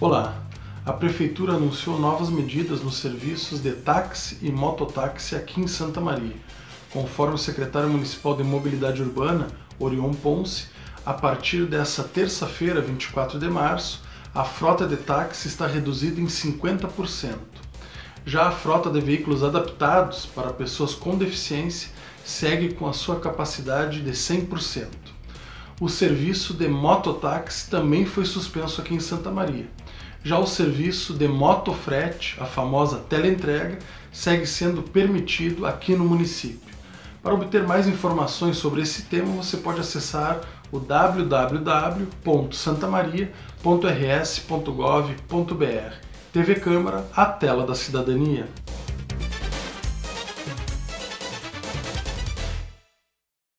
Olá! A Prefeitura anunciou novas medidas nos serviços de táxi e mototáxi aqui em Santa Maria. Conforme o secretário municipal de Mobilidade Urbana, Orion Ponce, a partir dessa terça-feira, 24 de março, a frota de táxi está reduzida em 50%. Já a frota de veículos adaptados para pessoas com deficiência segue com a sua capacidade de 100%. O serviço de mototáxi também foi suspenso aqui em Santa Maria. Já o serviço de motofrete, a famosa teleentrega, segue sendo permitido aqui no município. Para obter mais informações sobre esse tema, você pode acessar o www.santamaria.rs.gov.br. TV Câmara, a tela da cidadania.